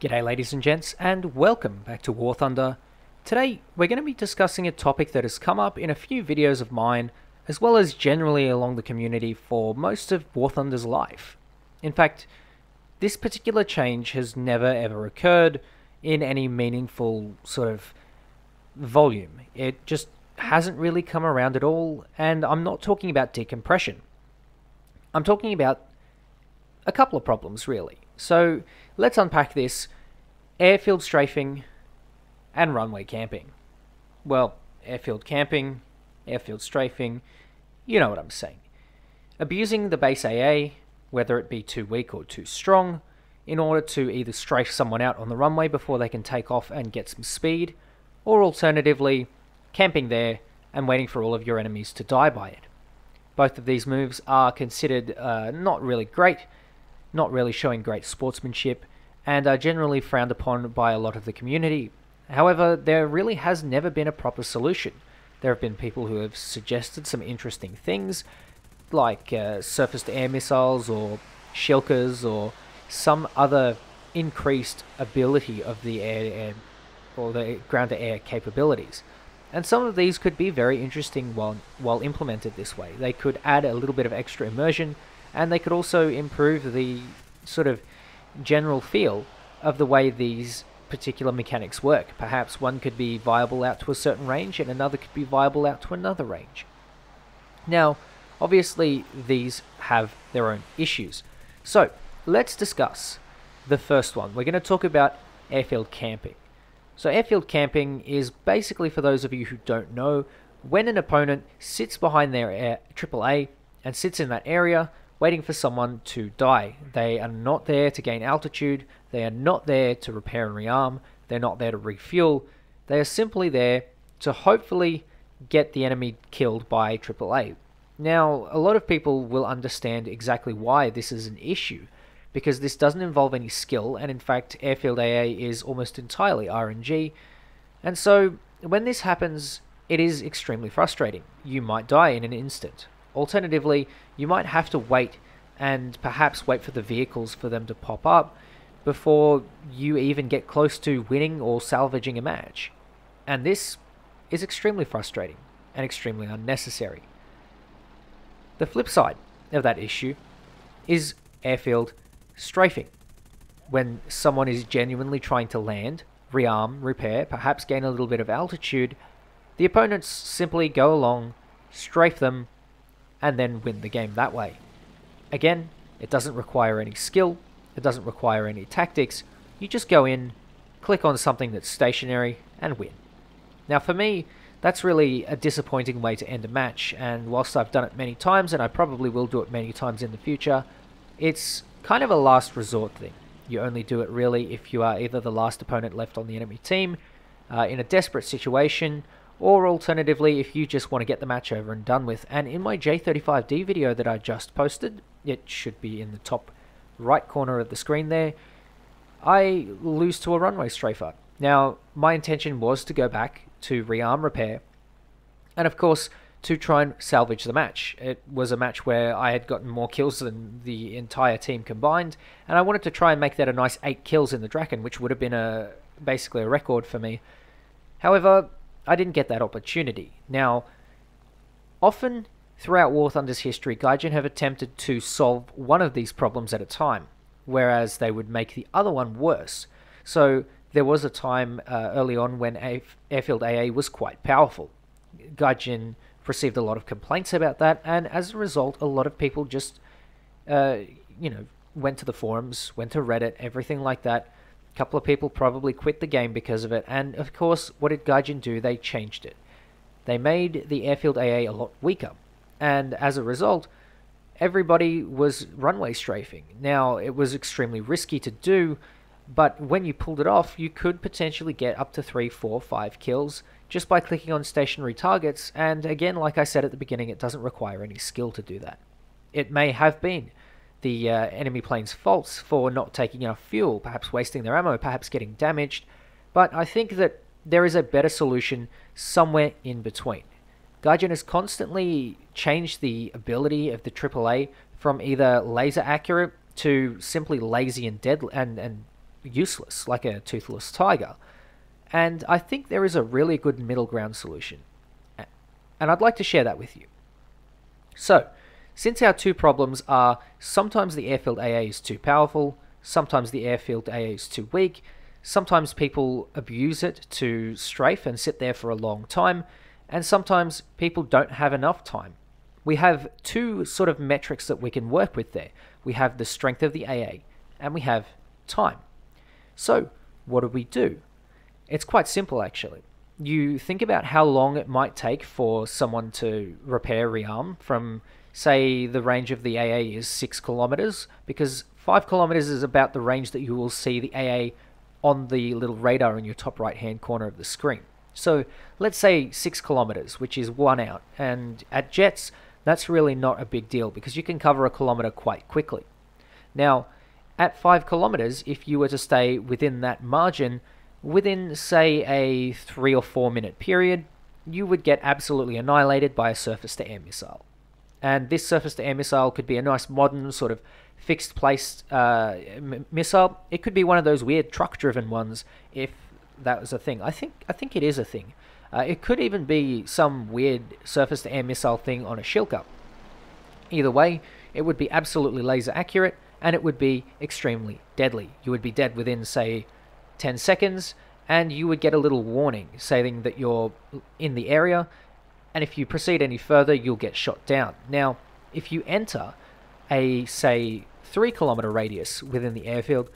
G'day ladies and gents and welcome back to War Thunder. Today we're going to be discussing a topic that has come up in a few videos of mine as well as generally along the community for most of War Thunder's life. In fact, this particular change has never ever occurred in any meaningful sort of volume. It just hasn't really come around at all and I'm not talking about decompression. I'm talking about a couple of problems really. So let's unpack this airfield strafing and runway camping. Well, airfield camping, airfield strafing, you know what I'm saying. Abusing the base AA, whether it be too weak or too strong, in order to either strafe someone out on the runway before they can take off and get some speed, or alternatively, camping there and waiting for all of your enemies to die by it. Both of these moves are considered uh, not really great, not really showing great sportsmanship, and are generally frowned upon by a lot of the community. However, there really has never been a proper solution. There have been people who have suggested some interesting things, like uh, surface to air missiles or Shilkas or some other increased ability of the air, air or the ground to air capabilities. And some of these could be very interesting while, while implemented this way. They could add a little bit of extra immersion and they could also improve the sort of general feel of the way these particular mechanics work. Perhaps one could be viable out to a certain range and another could be viable out to another range. Now, obviously, these have their own issues. So, let's discuss the first one. We're going to talk about airfield camping. So, airfield camping is basically, for those of you who don't know, when an opponent sits behind their AAA and sits in that area waiting for someone to die. They are not there to gain altitude, they are not there to repair and rearm, they're not there to refuel, they are simply there to hopefully get the enemy killed by AAA. Now, a lot of people will understand exactly why this is an issue, because this doesn't involve any skill, and in fact, Airfield AA is almost entirely RNG, and so when this happens, it is extremely frustrating. You might die in an instant. Alternatively, you might have to wait and perhaps wait for the vehicles for them to pop up before you even get close to winning or salvaging a match. And this is extremely frustrating and extremely unnecessary. The flip side of that issue is airfield strafing. When someone is genuinely trying to land, rearm, repair, perhaps gain a little bit of altitude, the opponents simply go along, strafe them, and then win the game that way. Again, it doesn't require any skill, it doesn't require any tactics, you just go in, click on something that's stationary, and win. Now for me, that's really a disappointing way to end a match, and whilst I've done it many times, and I probably will do it many times in the future, it's kind of a last resort thing. You only do it really if you are either the last opponent left on the enemy team, uh, in a desperate situation, or alternatively if you just want to get the match over and done with. And in my J35D video that I just posted, it should be in the top right corner of the screen there, I lose to a runway strafer. Now, my intention was to go back to rearm repair, and of course, to try and salvage the match. It was a match where I had gotten more kills than the entire team combined, and I wanted to try and make that a nice 8 kills in the Draken, which would have been a basically a record for me. However, I didn't get that opportunity. Now, often throughout War Thunder's history, Gaijin have attempted to solve one of these problems at a time, whereas they would make the other one worse. So there was a time uh, early on when Airfield AA was quite powerful. Gaijin received a lot of complaints about that, and as a result, a lot of people just, uh, you know, went to the forums, went to Reddit, everything like that, couple of people probably quit the game because of it, and of course, what did Gaijin do? They changed it. They made the airfield AA a lot weaker, and as a result, everybody was runway strafing. Now, it was extremely risky to do, but when you pulled it off, you could potentially get up to 3, 4, 5 kills just by clicking on stationary targets, and again, like I said at the beginning, it doesn't require any skill to do that. It may have been the uh, enemy plane's faults for not taking enough fuel, perhaps wasting their ammo, perhaps getting damaged, but I think that there is a better solution somewhere in between. Gaijin has constantly changed the ability of the AAA from either laser accurate to simply lazy and dead and, and useless, like a toothless tiger. And I think there is a really good middle ground solution. And I'd like to share that with you. So, since our two problems are sometimes the airfield AA is too powerful, sometimes the airfield AA is too weak, sometimes people abuse it to strafe and sit there for a long time, and sometimes people don't have enough time. We have two sort of metrics that we can work with there. We have the strength of the AA, and we have time. So, what do we do? It's quite simple actually you think about how long it might take for someone to repair rearm from say the range of the AA is 6 kilometers because 5 kilometers is about the range that you will see the AA on the little radar in your top right hand corner of the screen. So let's say 6 kilometers, which is one out, and at jets that's really not a big deal because you can cover a kilometer quite quickly. Now, at 5 kilometers, if you were to stay within that margin, within say a 3 or 4 minute period, you would get absolutely annihilated by a surface to air missile. And this surface to air missile could be a nice modern sort of fixed place uh, missile. It could be one of those weird truck driven ones if that was a thing. I think I think it is a thing. Uh, it could even be some weird surface to air missile thing on a Shilka. Either way, it would be absolutely laser accurate and it would be extremely deadly. You would be dead within, say, 10 seconds, and you would get a little warning saying that you're in the area and if you proceed any further, you'll get shot down. Now, if you enter a, say, 3 kilometer radius within the airfield,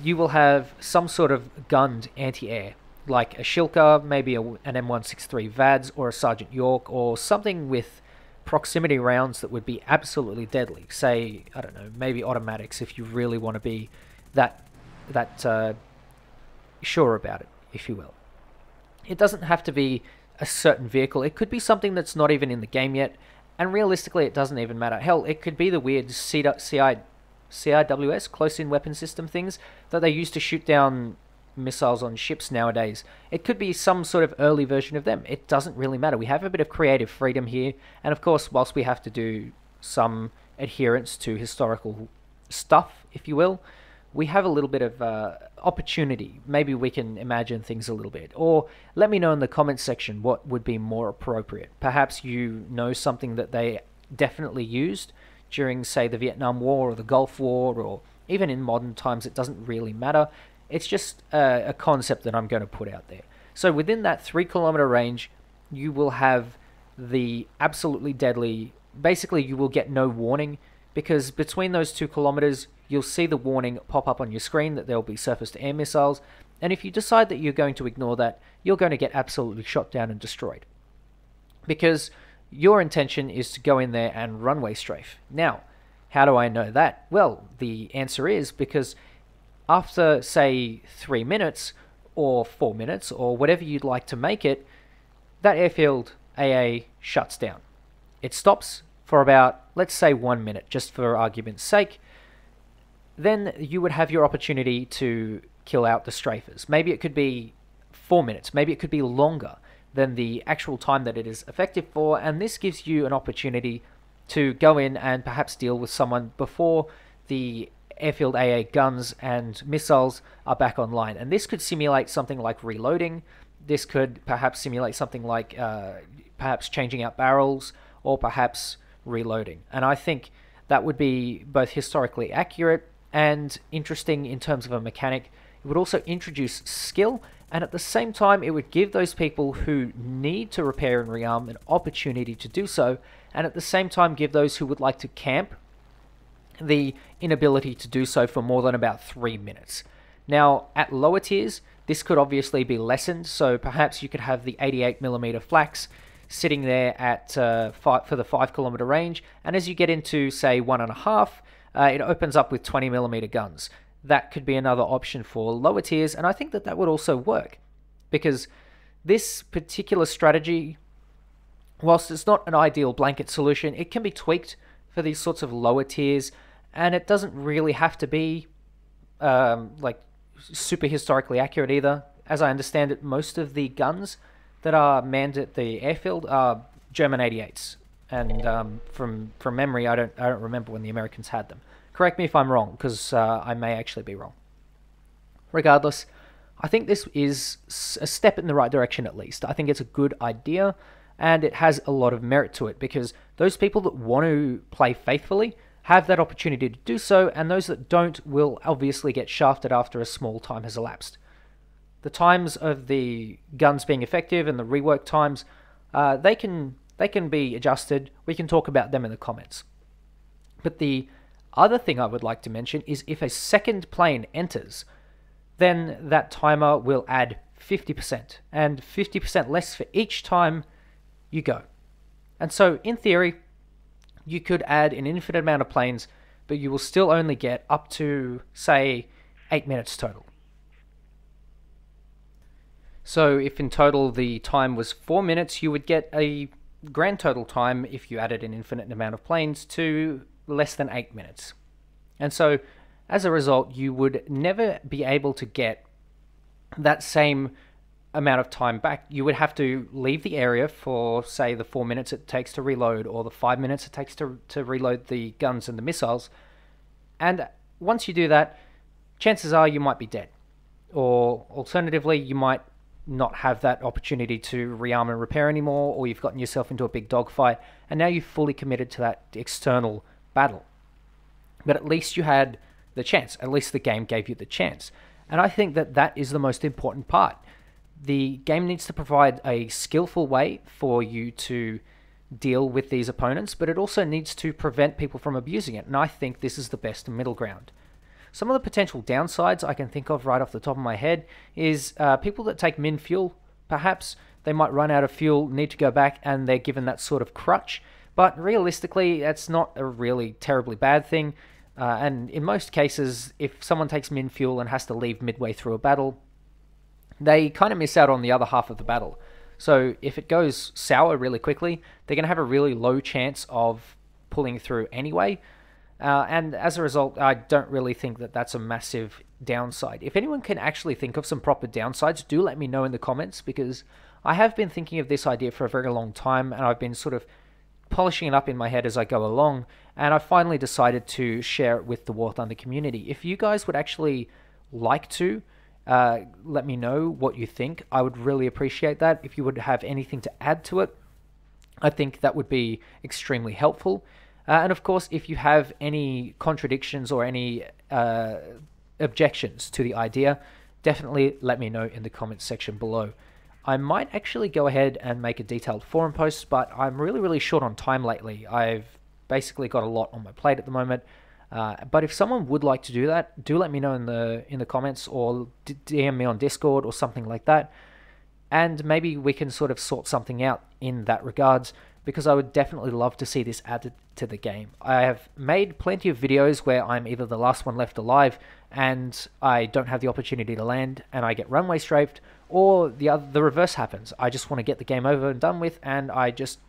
you will have some sort of gunned anti air, like a Shilka, maybe a, an M163 VADS, or a Sergeant York, or something with proximity rounds that would be absolutely deadly. Say, I don't know, maybe automatics if you really want to be that that uh, sure about it, if you will. It doesn't have to be a certain vehicle. It could be something that's not even in the game yet, and realistically, it doesn't even matter. Hell, it could be the weird CI, CI, CIWS, close-in weapon system things that they use to shoot down missiles on ships nowadays. It could be some sort of early version of them. It doesn't really matter. We have a bit of creative freedom here, and of course, whilst we have to do some adherence to historical stuff, if you will, we have a little bit of uh, opportunity. Maybe we can imagine things a little bit. Or let me know in the comments section what would be more appropriate. Perhaps you know something that they definitely used during, say, the Vietnam War or the Gulf War, or even in modern times, it doesn't really matter. It's just a, a concept that I'm going to put out there. So within that three kilometer range, you will have the absolutely deadly. Basically, you will get no warning because between those two kilometers, you'll see the warning pop up on your screen that there will be surface to air missiles, and if you decide that you're going to ignore that, you're going to get absolutely shot down and destroyed. Because your intention is to go in there and runway strafe. Now, how do I know that? Well, the answer is because after, say, three minutes or four minutes or whatever you'd like to make it, that airfield AA shuts down. It stops for about, let's say, one minute, just for argument's sake, then you would have your opportunity to kill out the strafers. Maybe it could be four minutes, maybe it could be longer than the actual time that it is effective for, and this gives you an opportunity to go in and perhaps deal with someone before the airfield AA guns and missiles are back online. And this could simulate something like reloading. This could perhaps simulate something like uh, perhaps changing out barrels or perhaps reloading. And I think that would be both historically accurate and interesting in terms of a mechanic. It would also introduce skill, and at the same time, it would give those people who need to repair and rearm an opportunity to do so, and at the same time, give those who would like to camp the inability to do so for more than about three minutes. Now, at lower tiers, this could obviously be lessened, so perhaps you could have the 88mm flaks sitting there at uh, five, for the five kilometer range, and as you get into say one and a half, uh, it opens up with 20 millimeter guns. That could be another option for lower tiers, and I think that that would also work because this particular strategy, whilst it's not an ideal blanket solution, it can be tweaked for these sorts of lower tiers, and it doesn't really have to be um, like super historically accurate either. As I understand it, most of the guns that are manned at the airfield are German 88s, and um, from from memory, I don't I don't remember when the Americans had them. Correct me if I'm wrong, because uh, I may actually be wrong. Regardless, I think this is a step in the right direction at least. I think it's a good idea and it has a lot of merit to it because those people that want to play faithfully have that opportunity to do so, and those that don't will obviously get shafted after a small time has elapsed. The times of the guns being effective and the rework times, uh, they can they can be adjusted. We can talk about them in the comments. But the other thing I would like to mention is if a second plane enters, then that timer will add 50% and 50% less for each time you go. And so, in theory, you could add an infinite amount of planes, but you will still only get up to, say, 8 minutes total. So, if in total the time was 4 minutes, you would get a grand total time, if you added an infinite amount of planes, to less than 8 minutes. And so, as a result, you would never be able to get that same amount of time back. You would have to leave the area for, say, the four minutes it takes to reload or the five minutes it takes to, to reload the guns and the missiles. And once you do that, chances are you might be dead. Or alternatively, you might not have that opportunity to rearm and repair anymore, or you've gotten yourself into a big dogfight, and now you've fully committed to that external battle. But at least you had the chance. At least the game gave you the chance. And I think that that is the most important part. The game needs to provide a skillful way for you to deal with these opponents, but it also needs to prevent people from abusing it. And I think this is the best middle ground. Some of the potential downsides I can think of right off the top of my head is uh, people that take min fuel, perhaps they might run out of fuel, need to go back, and they're given that sort of crutch. But realistically, that's not a really terribly bad thing. Uh, and in most cases, if someone takes min fuel and has to leave midway through a battle, they kind of miss out on the other half of the battle. So if it goes sour really quickly, they're going to have a really low chance of pulling through anyway. Uh, and as a result, I don't really think that that's a massive downside. If anyone can actually think of some proper downsides, do let me know in the comments because I have been thinking of this idea for a very long time and I've been sort of polishing it up in my head as I go along, and I finally decided to share it with the War Thunder community. If you guys would actually like to, uh, let me know what you think. I would really appreciate that. If you would have anything to add to it, I think that would be extremely helpful. Uh, and of course, if you have any contradictions or any uh, objections to the idea, definitely let me know in the comments section below. I might actually go ahead and make a detailed forum post, but I'm really, really short on time lately. I've basically got a lot on my plate at the moment. Uh, but if someone would like to do that, do let me know in the in the comments or DM me on Discord or something like that, and maybe we can sort of sort something out in that regards. Because I would definitely love to see this added to the game. I have made plenty of videos where I'm either the last one left alive and I don't have the opportunity to land and I get runway strafed, or the other, the reverse happens. I just want to get the game over and done with, and I just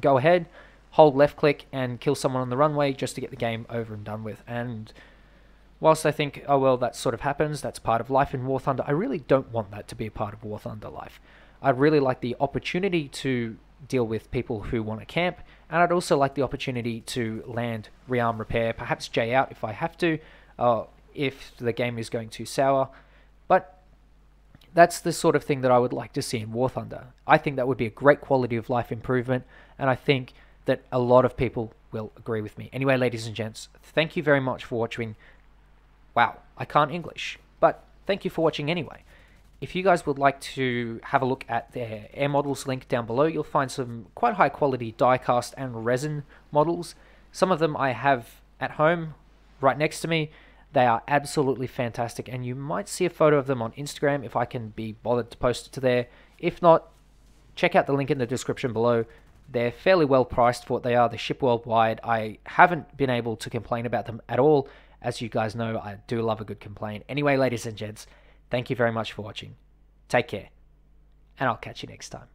go ahead, hold left click, and kill someone on the runway just to get the game over and done with. And whilst I think, oh well, that sort of happens, that's part of life in War Thunder, I really don't want that to be a part of War Thunder life. I'd really like the opportunity to deal with people who want to camp, and I'd also like the opportunity to land, rearm, repair, perhaps J out if I have to, uh, if the game is going too sour. But that's the sort of thing that I would like to see in War Thunder. I think that would be a great quality of life improvement, and I think that a lot of people will agree with me. Anyway, ladies and gents, thank you very much for watching. Wow, I can't English, but thank you for watching anyway. If you guys would like to have a look at their AirModels link down below, you'll find some quite high quality die-cast and resin models. Some of them I have at home right next to me, they are absolutely fantastic, and you might see a photo of them on Instagram if I can be bothered to post it to there. If not, check out the link in the description below. They're fairly well priced for what they are. They ship worldwide. I haven't been able to complain about them at all. As you guys know, I do love a good complaint. Anyway, ladies and gents, thank you very much for watching. Take care, and I'll catch you next time.